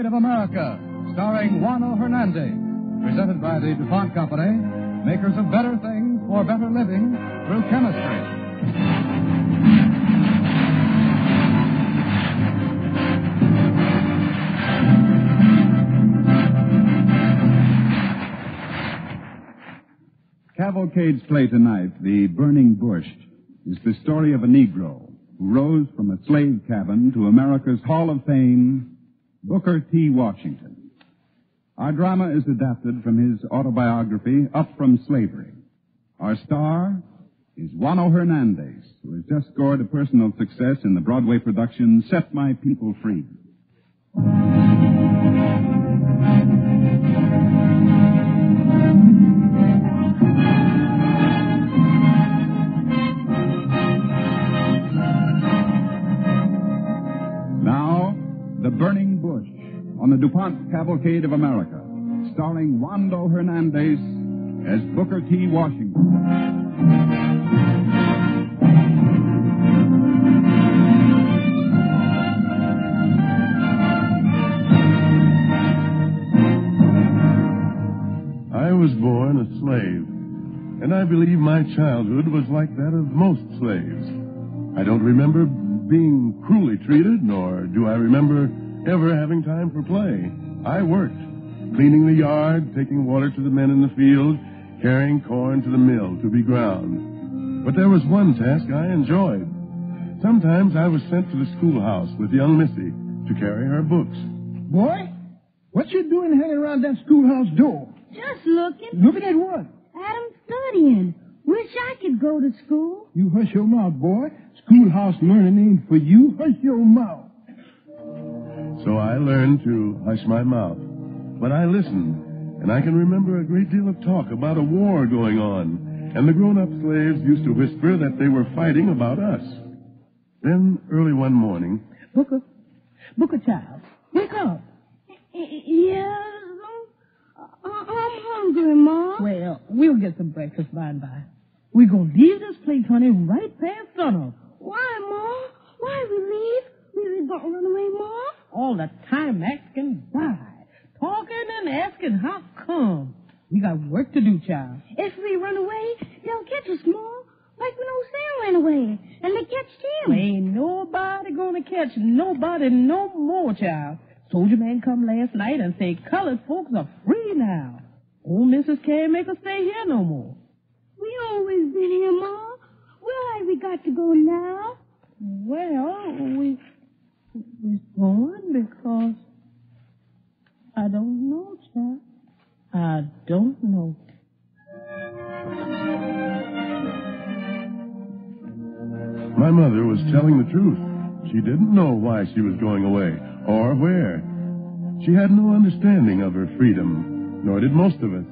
Of America, starring Juano Hernandez. Presented by the DuPont Company, makers of better things for better living through chemistry. Cavalcade's play tonight, The Burning Bush, is the story of a Negro who rose from a slave cabin to America's Hall of Fame, Booker T. Washington. Our drama is adapted from his autobiography, Up from Slavery. Our star is Juano Hernandez, who has just scored a personal success in the Broadway production Set My People Free. Burning Bush on the DuPont Cavalcade of America, starring Juano Hernandez as Booker T. Washington. I was born a slave, and I believe my childhood was like that of most slaves. I don't remember being cruelly treated, nor do I remember ever having time for play. I worked, cleaning the yard, taking water to the men in the field, carrying corn to the mill to be ground. But there was one task I enjoyed. Sometimes I was sent to the schoolhouse with young Missy to carry her books. Boy, what you doing hanging around that schoolhouse door? Just looking. Looking at what? Adam studying. Wish I could go to school. You hush your mouth, boy. Schoolhouse learning ain't for you. Hush your mouth. So I learned to hush my mouth. But I listened, and I can remember a great deal of talk about a war going on, and the grown-up slaves used to whisper that they were fighting about us. Then, early one morning, Booker. Booker, child. Wake up. Yeah, I- I'm hungry, Mom. Well, we'll get some breakfast by and by. We're going to leave this place, honey, right past sunup. Why, Mom? Why we leave? We don't run away, Mom. All the time asking why. Talking and asking how come. We got work to do, child. If we run away, they'll catch us, Mom. Like when old Sam ran away, and they catched him. Ain't nobody gonna catch nobody no more, child. Soldier man come last night and say colored folks are free now. Old Mrs. can't make us stay here no more. We always been here, Ma. Where have we got to go now? Well, we we're going because I don't know, child. I don't know. my mother was telling the truth. She didn't know why she was going away, or where. She had no understanding of her freedom, nor did most of us.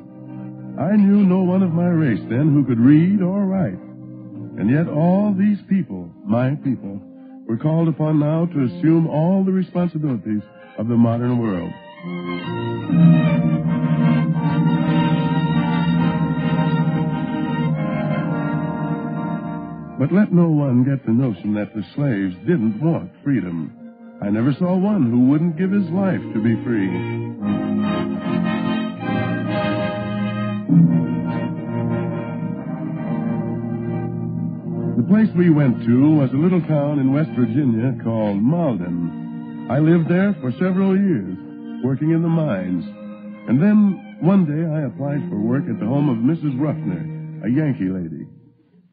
I knew no one of my race then who could read or write. And yet all these people, my people, were called upon now to assume all the responsibilities of the modern world. But let no one get the notion that the slaves didn't want freedom. I never saw one who wouldn't give his life to be free. The place we went to was a little town in West Virginia called Malden. I lived there for several years, working in the mines. And then one day I applied for work at the home of Mrs. Ruffner, a Yankee lady.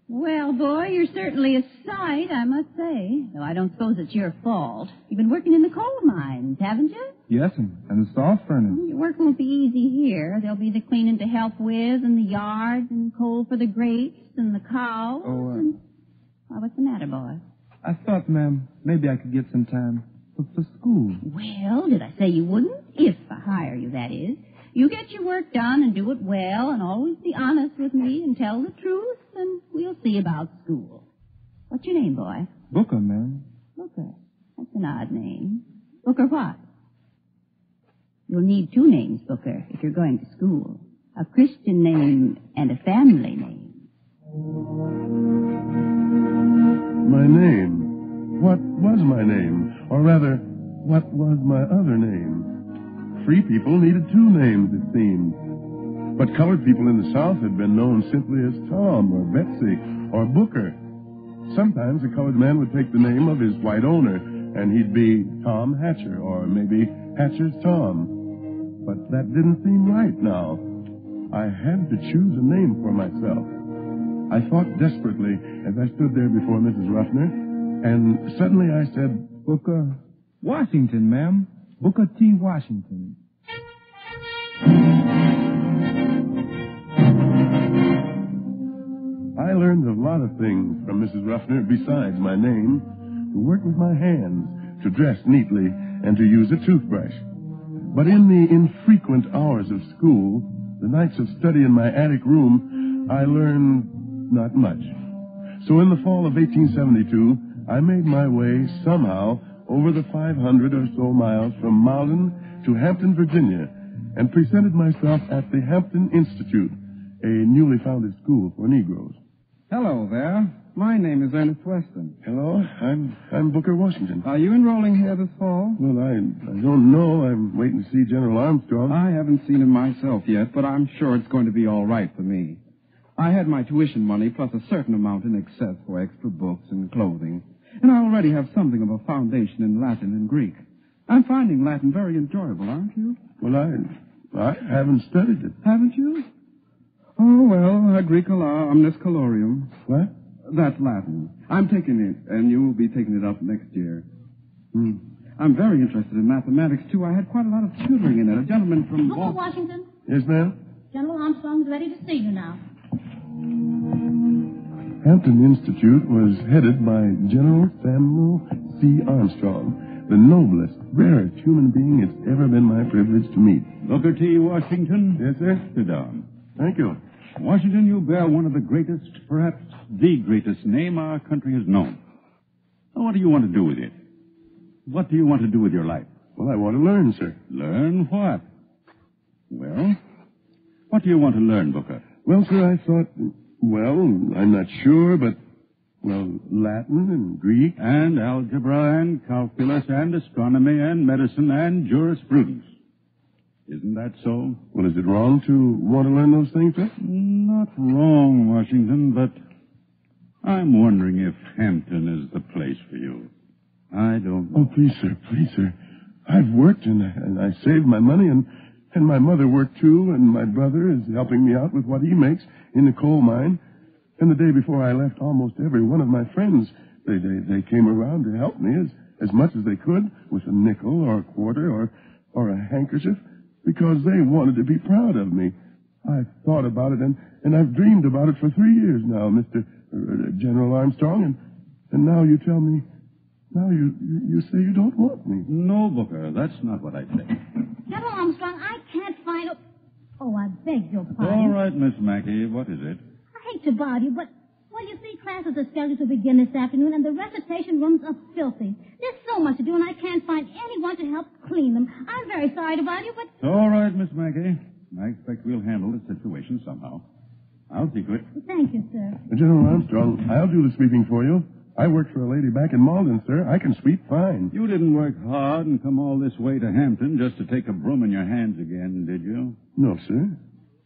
Well, boy, you're certainly a sight, I must say. Though I don't suppose it's your fault. You've been working in the coal mines, haven't you? Yes, and, and the salt furnace. Your work won't be easy here. There'll be the cleaning to help with, and the yard, and coal for the grates, and the cows. Oh, uh, and... Why, what's the matter, boy? I thought, ma'am, maybe I could get some time for, for school. Well, did I say you wouldn't? If I hire you, that is. You get your work done and do it well, and always be honest with me and tell the truth, and we'll see about school. What's your name, boy? Booker, ma'am. Booker. That's an odd name. Booker what? You'll need two names, Booker, if you're going to school. A Christian name and a family name. My name. What was my name? Or rather, what was my other name? free people needed two names, it seemed. But colored people in the South had been known simply as Tom or Betsy or Booker. Sometimes a colored man would take the name of his white owner, and he'd be Tom Hatcher, or maybe Hatcher's Tom. But that didn't seem right now. I had to choose a name for myself. I thought desperately as I stood there before Mrs. Ruffner, and suddenly I said, Booker Washington, ma'am. Booker T. Washington. I learned a lot of things from Mrs. Ruffner besides my name. To work with my hands, to dress neatly, and to use a toothbrush. But in the infrequent hours of school, the nights of study in my attic room, I learned not much. So in the fall of 1872, I made my way somehow over the 500 or so miles from Malden to Hampton, Virginia, and presented myself at the Hampton Institute, a newly founded school for Negroes. Hello there. My name is Ernest Weston. Hello, I'm I'm Booker Washington. Are you enrolling here this fall? Well, I I don't know. I'm waiting to see General Armstrong. I haven't seen him myself yet, but I'm sure it's going to be all right for me. I had my tuition money plus a certain amount in excess for extra books and clothing, and I already have something of a foundation in Latin and Greek. I'm finding Latin very enjoyable, aren't you? Well, I I haven't studied it. Haven't you? Oh, well, agricola omnis colorium. What? That's Latin. I'm taking it, and you will be taking it up next year. Hmm. I'm very interested in mathematics, too. I had quite a lot of tutoring in it. A gentleman from Booker Boston. Washington, Yes, ma'am. General Armstrong's ready to see you now. Hampton Institute was headed by General Samuel C. Armstrong, the noblest, rarest human being it's ever been my privilege to meet. Booker T. Washington. Yes, sir? Sit down. Thank you. Washington, you bear one of the greatest, perhaps the greatest name our country has known. Now, what do you want to do with it? What do you want to do with your life? Well, I want to learn, sir. Learn what? Well, what do you want to learn, Booker? Well, sir, I thought, well, I'm not sure, but, well, Latin and Greek. And algebra and calculus and astronomy and medicine and jurisprudence. Isn't that so? Well, is it wrong to want to learn those things, sir? Not wrong, Washington, but I'm wondering if Hampton is the place for you. I don't oh, know. Oh, please, sir, please, sir. I've worked and, and I saved my money, and, and my mother worked too, and my brother is helping me out with what he makes in the coal mine. And the day before I left, almost every one of my friends, they, they, they came around to help me as, as much as they could with a nickel or a quarter or, or a handkerchief because they wanted to be proud of me. I've thought about it and, and I've dreamed about it for three years now, Mr. uh, General Armstrong, and, and now you tell me, now you, you, you say you don't want me. No, Booker, that's not what I said. General Armstrong, I can't find a... Oh, I beg your pardon. All right, Miss Mackey, what is it? I hate to bother you, but, well, you see, classes are scheduled to begin this afternoon, and the recitation rooms are filthy. There's so much to do, and I can't find anyone to help clean them. I'm very sorry to bother you, but... It's all right, Miss Mackey. I expect we'll handle the situation somehow. I'll see to it. Thank you, sir. General Armstrong, I'll do the sweeping for you. I worked for a lady back in Malden, sir. I can sweep fine. You didn't work hard and come all this way to Hampton just to take a broom in your hands again, did you? No, sir.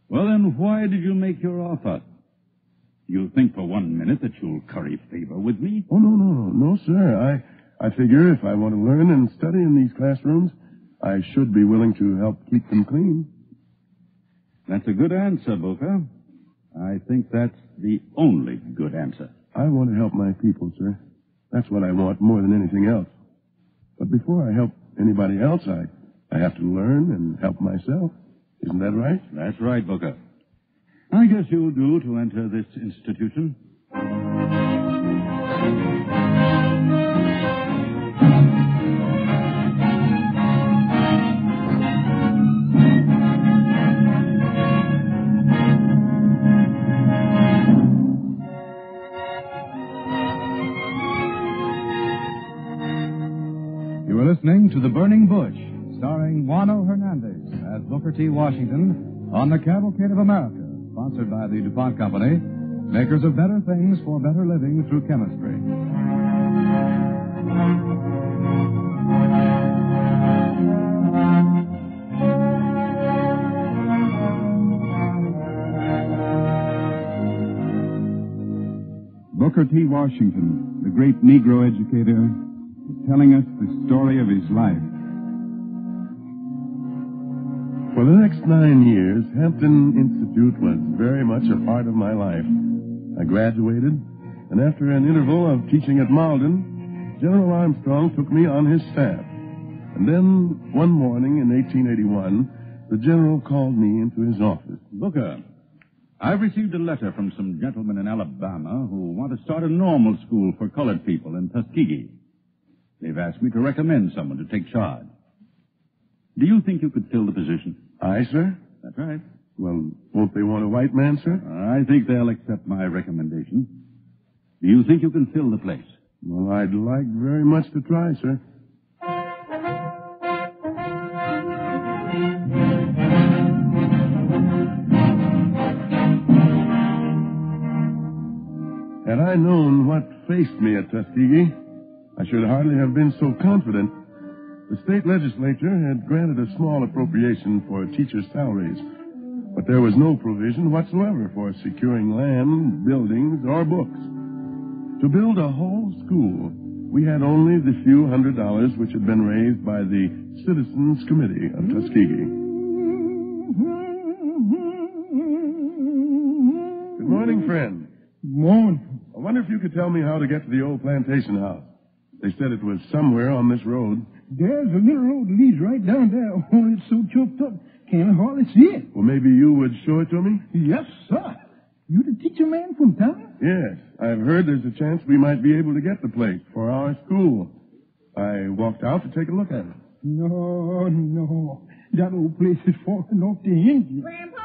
Well, then why did you make your offer? You think for one minute that you'll curry favor with me? Oh, no, no, no, sir. I, I figure if I want to learn and study in these classrooms, I should be willing to help keep them clean. That's a good answer, Booker. I think that's the only good answer. I want to help my people, sir. That's what I want more than anything else. But before I help anybody else, I, I have to learn and help myself. Isn't that right? That's right, Booker. I guess you'll do to enter this institution. to The Burning Bush, starring Juano Hernandez as Booker T. Washington on the Cavalcade of America, sponsored by the DuPont Company, makers of better things for better living through chemistry. Booker T. Washington, the great Negro educator, telling us the story of his life. For the next nine years, Hampton Institute was very much a part of my life. I graduated, and after an interval of teaching at Malden, General Armstrong took me on his staff. And then, one morning in 1881, the general called me into his office. Booker, I've received a letter from some gentlemen in Alabama who want to start a normal school for colored people in Tuskegee. They've asked me to recommend someone to take charge. Do you think you could fill the position? Aye, sir? That's right. Well, won't they want a white man, sir? I think they'll accept my recommendation. Do you think you can fill the place? Well, I'd like very much to try, sir. Had I known what faced me at Tuskegee, I should hardly have been so confident. The state legislature had granted a small appropriation for teachers' salaries, but there was no provision whatsoever for securing land, buildings, or books. To build a whole school, we had only the few hundred dollars which had been raised by the Citizens Committee of Tuskegee. Good morning, friend. Morning. I wonder if you could tell me how to get to the old plantation house. They said it was somewhere on this road. There's a little road that leads right down there, only it's so choked up, can't hardly see it. Well, maybe you would show it to me? Yes, sir. You the teacher man from town? Yes. I've heard there's a chance we might be able to get the place for our school. I walked out to take a look at it. No, no. That old place is falling off the hinges. Grandpa,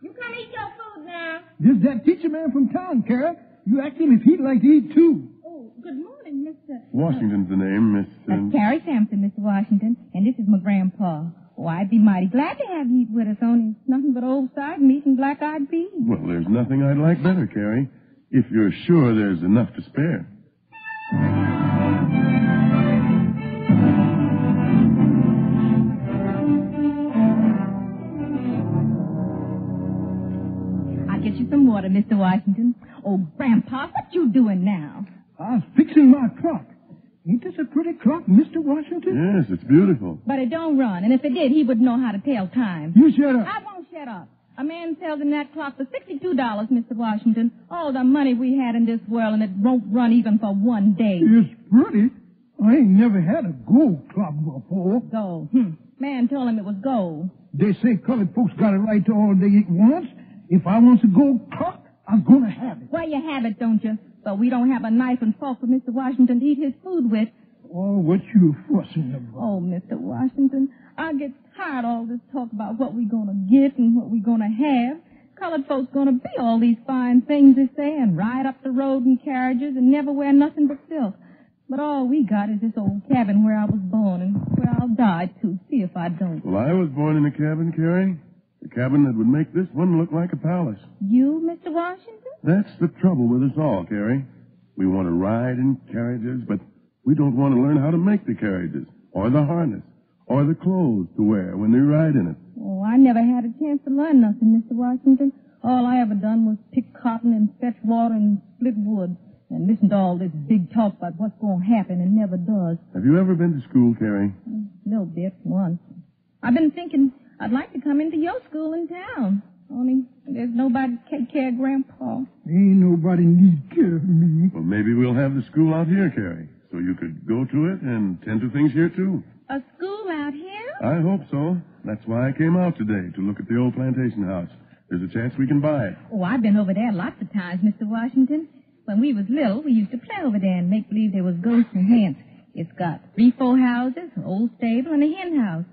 you come eat your food now. This that teacher man from town, Carol. You acting if he'd like to eat too. Good morning, Mr. Washington's the name, Miss. uh, That's Carrie Sampson, Mr. Washington, and this is my grandpa. Oh, I'd be mighty glad to have you with us, only it's nothing but old side meat and black-eyed peas. Well, there's nothing I'd like better, Carrie. If you're sure there's enough to spare. I'll get you some water, Mr. Washington. Oh, Grandpa, what you doing now? I was fixing my clock. Ain't this a pretty clock, Mr. Washington? Yes, it's beautiful. But it don't run, and if it did, he wouldn't know how to tell time. You shut up. I won't shut up. A man sells him that clock for $62, Mr. Washington. All the money we had in this world, and it won't run even for one day. It's pretty. I ain't never had a gold clock before. Gold. Hmm. Man told him it was gold. They say colored folks got a right to all they eat once. If I wants a gold clock, I'm gonna have it. Well, you have it, don't you? But we don't have a knife and fork for Mr. Washington to eat his food with. Oh, what you fussing about? Oh, Mr. Washington, I get tired of all this talk about what we're gonna get and what we're gonna have. Colored folks gonna be all these fine things they say and ride up the road in carriages and never wear nothing but silk. But all we got is this old cabin where I was born and where I'll die too. See if I don't. Well, I was born in a cabin, Carrie. A cabin that would make this one look like a palace. You, Mr. Washington? That's the trouble with us all, Carrie. We want to ride in carriages, but we don't want to learn how to make the carriages, or the harness, or the clothes to wear when they ride in it. Oh, I never had a chance to learn nothing, Mr. Washington. All I ever done was pick cotton and fetch water and split wood. And listen to all this big talk about what's going to happen and never does. Have you ever been to school, Carrie? A little bit, once. I've been thinking I'd like to come into your school in town. Only there's nobody to take care of Grandpa. Ain't nobody need care of me. Well, maybe we'll have the school out here, Carrie, so you could go to it and tend to things here, too. A school out here? I hope so. That's why I came out today, to look at the old plantation house. There's a chance we can buy it. Oh, I've been over there lots of times, Mr. Washington. When we was little, we used to play over there and make believe there was ghosts and hens. It's got three, four houses, an old stable, and a hen house.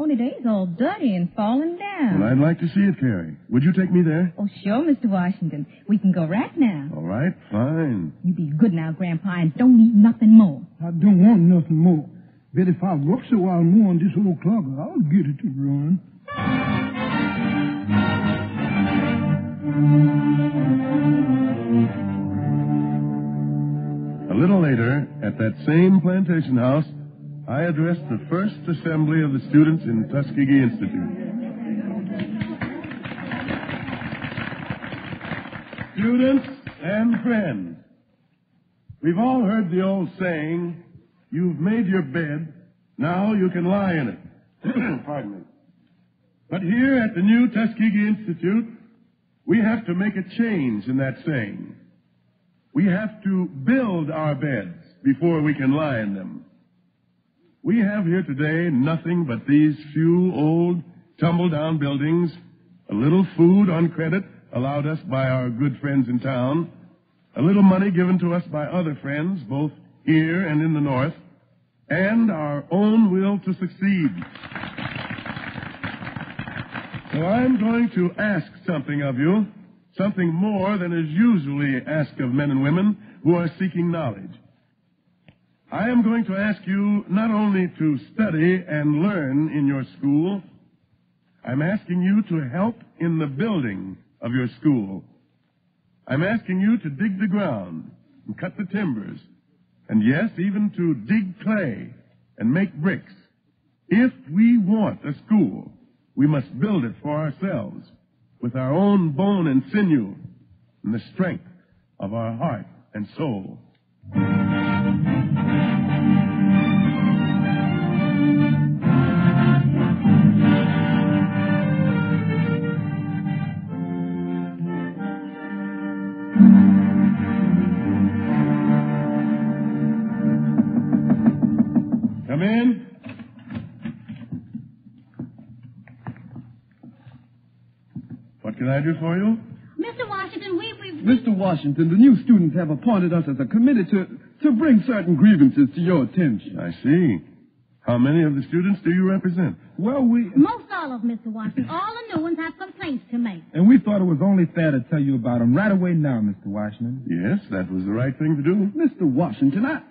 Only they's all dirty and falling down. Well, I'd like to see it, Carrie. Would you take me there? Oh, sure, Mr. Washington. We can go right now. All right, fine. You be good now, Grandpa, and don't eat nothing more. I don't want nothing more. Bet if I work so while more on this old clock, I'll get it to run. A little later, at that same plantation house, I addressed the first assembly of the students in Tuskegee Institute. Students, And friends, we've all heard the old saying, you've made your bed, now you can lie in it. Pardon me. But here at the new Tuskegee Institute, we have to make a change in that saying. We have to build our beds before we can lie in them. We have here today nothing but these few old, tumble-down buildings, a little food on credit allowed us by our good friends in town, a little money given to us by other friends, both here and in the North, and our own will to succeed. So I'm going to ask something of you, something more than is usually asked of men and women who are seeking knowledge. I am going to ask you not only to study and learn in your school, I'm asking you to help in the building of your school. I'm asking you to dig the ground and cut the timbers, and yes, even to dig clay and make bricks. If we want a school, we must build it for ourselves with our own bone and sinew and the strength of our heart and soul. Come in. What can I do for you? Mr. Washington, we, we... Mr. Washington, the new students have appointed us as a committee to, to bring certain grievances to your attention. I see. How many of the students do you represent? Well, we. Most all of them, Mr. Washington. All the new ones have complaints to make. And we thought it was only fair to tell you about them right away now, Mr. Washington. Yes, that was the right thing to do. Mr. Washington, I,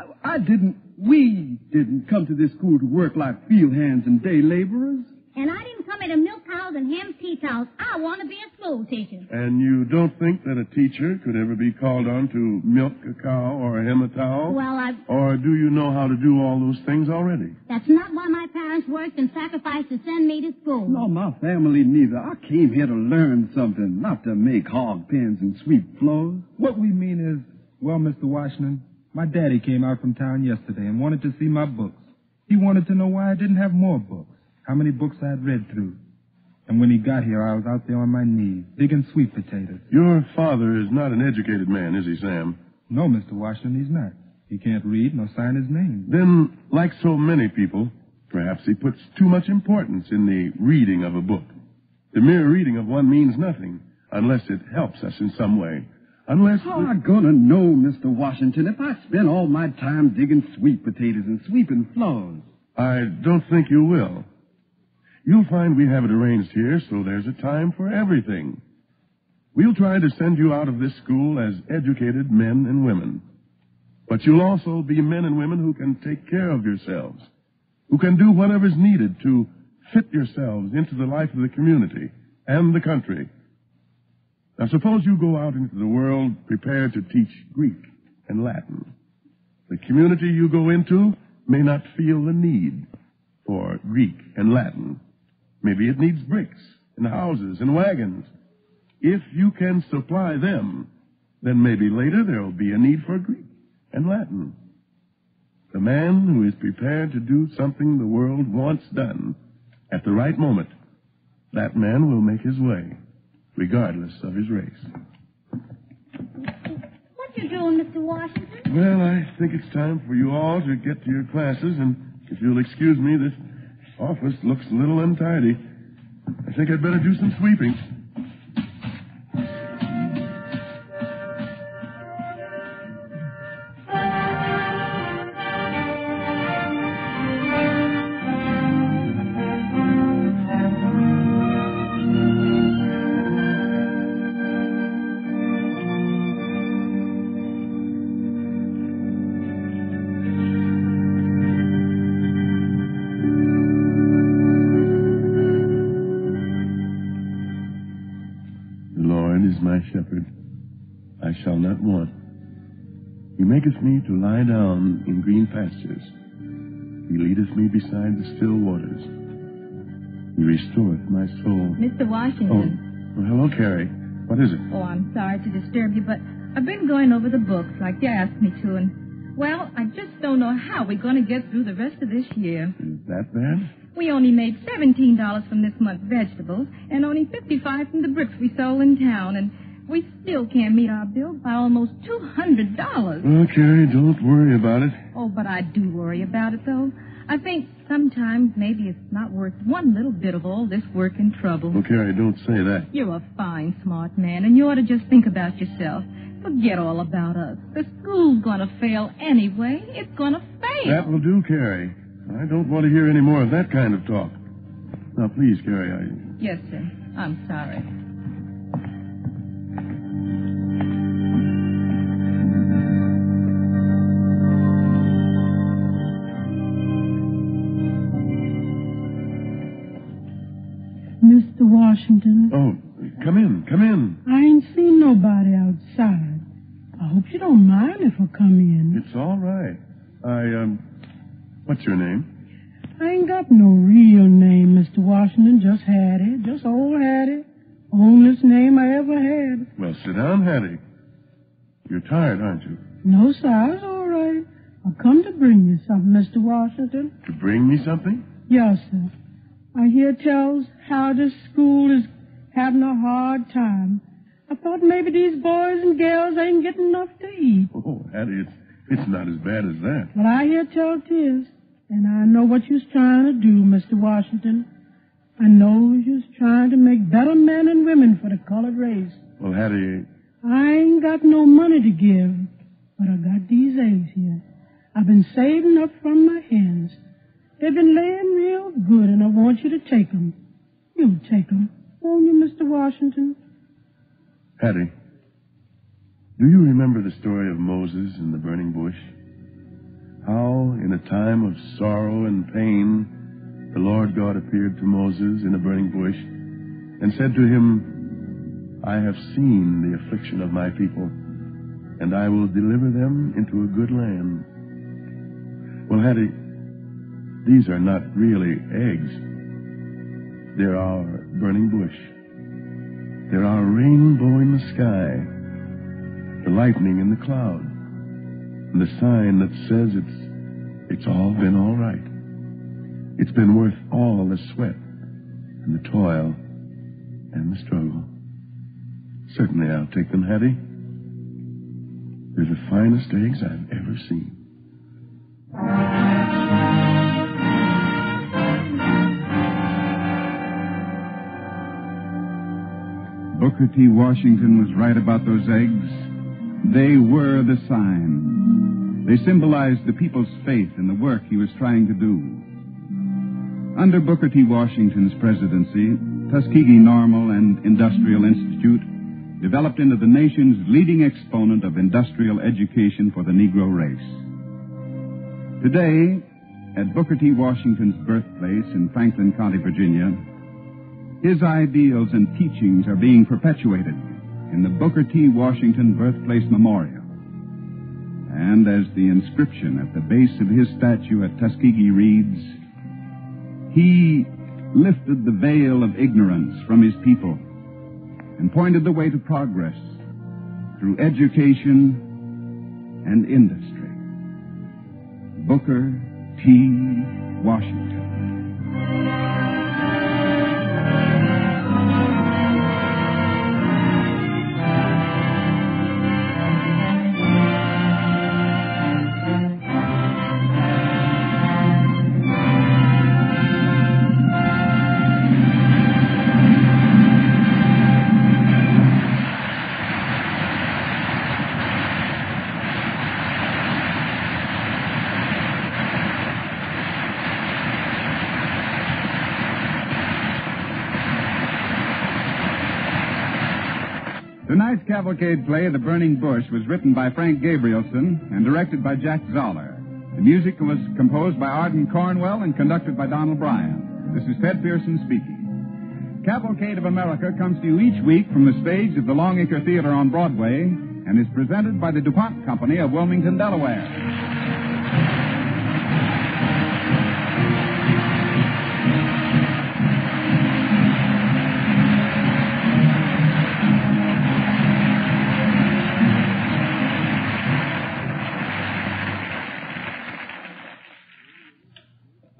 I, I didn't, we didn't come to this school to work like field hands and day laborers. And I didn't come here to milk cows and hem tea towels. I want to be a school teacher. And you don't think that a teacher could ever be called on to milk a cow or hem a towel? Well, I... Or do you know how to do all those things already? That's not why my parents worked and sacrificed to send me to school. No, my family neither. I came here to learn something, not to make hog pens and sweep floors. What we mean is, well, Mr. Washington, my daddy came out from town yesterday and wanted to see my books. He wanted to know why I didn't have more books, how many books I'd read through. And when he got here, I was out there on my knees, digging sweet potatoes. Your father is not an educated man, is he, Sam? No, Mr. Washington, he's not. He can't read nor sign his name. Then, like so many people, perhaps he puts too much importance in the reading of a book. The mere reading of one means nothing unless it helps us in some way. Unless. How am I gonna know, Mr. Washington, if I spend all my time digging sweet potatoes and sweeping floors? I don't think you will. You'll find we have it arranged here so there's a time for everything. We'll try to send you out of this school as educated men and women. But you'll also be men and women who can take care of yourselves, who can do whatever's needed to fit yourselves into the life of the community and the country. Now suppose you go out into the world prepared to teach Greek and Latin. The community you go into may not feel the need for Greek and Latin. Maybe it needs bricks and houses and wagons. If you can supply them, then maybe later there will be a need for Greek and Latin. The man who is prepared to do something the world wants done at the right moment, that man will make his way, regardless of his race. What you doing, Mr. Washington? Well, I think it's time for you all to get to your classes, and if you'll excuse me, this office looks a little untidy. I think I'd better do some sweeping. Lord is my shepherd. I shall not want. He maketh me to lie down in green pastures. He leadeth me beside the still waters. He restoreth my soul. Mr. Oh, Washington. well, hello, Carrie. What is it? Oh, I'm sorry to disturb you, but I've been going over the books like you asked me to, and, well, I just don't know how we're going to get through the rest of this year. Is that bad? We only made $17 from this month's vegetables and only 55 from the bricks we sold in town, and we still can't meet our bills by almost $200. Well, Carrie, don't worry about it. Oh, but I do worry about it, though. I think sometimes maybe it's not worth one little bit of all this work and trouble. Well, Carrie, don't say that. You're a fine, smart man, and you ought to just think about yourself. Forget all about us. The school's going to fail anyway. It's going to fail. That will do, Carrie. I don't want to hear any more of that kind of talk. Now, please, Carrie, I... Yes, sir. I'm sorry. Mr. Washington, Oh, come in, come in. I ain't seen nobody outside. I hope you don't mind if I come in. It's all right. I, um... What's your name? I ain't got no real name, Mr. Washington. Just Hattie. Just old Hattie. Onlyest name I ever had. Well, sit down, Hattie. You're tired, aren't you? No, sir, it's all right. I come to bring you something, Mr. Washington. To bring me something? Yes, sir. I hear tells how this school is having a hard time. I thought maybe these boys and girls ain't getting enough to eat. Oh, Hattie, it's, it's not as bad as that. But I hear tell tis, and I know what you's trying to do, Mr. Washington. I know you's trying to make better men and women for the colored race. Well, Hattie, I ain't got no money to give, but I got these eggs here. I've been saving up from my hens. They've been laying real good, and I want you to take 'em. You'll take 'em, won't you, Mr. Washington? Hattie, do you remember the story of Moses and the burning bush? How, in a time of sorrow and pain, the Lord God appeared to Moses in a burning bush and said to him, I have seen the affliction of my people, and I will deliver them into a good land. Well, Hattie, these are not really eggs. They're our burning bush. They're our rainbow in the sky, the lightning in the cloud, and the sign that says it's it's all been all right. It's been worth all the sweat and the toil and the struggle. Certainly I'll take them, Hattie. They're the finest eggs I've ever seen. Booker T. Washington was right about those eggs. They were the sign. They symbolized the people's faith in the work he was trying to do. Under Booker T. Washington's presidency, Tuskegee Normal and Industrial Institute developed into the nation's leading exponent of industrial education for the Negro race. Today, at Booker T. Washington's birthplace in Franklin County, Virginia, his ideals and teachings are being perpetuated in the Booker T. Washington Birthplace Memorial. And as the inscription at the base of his statue at Tuskegee reads, He lifted the veil of ignorance from his people and pointed the way to progress through education and industry. Booker T. Washington. Cavalcade play, The Burning Bush, was written by Frank Gabrielson and directed by Jack Zoller. The music was composed by Ardon Cornwell and conducted by Donald Bryan. This is Ted Pearson speaking. Cavalcade of America comes to you each week from the stage of the Longacre Theater on Broadway and is presented by the DuPont Company of Wilmington, Delaware.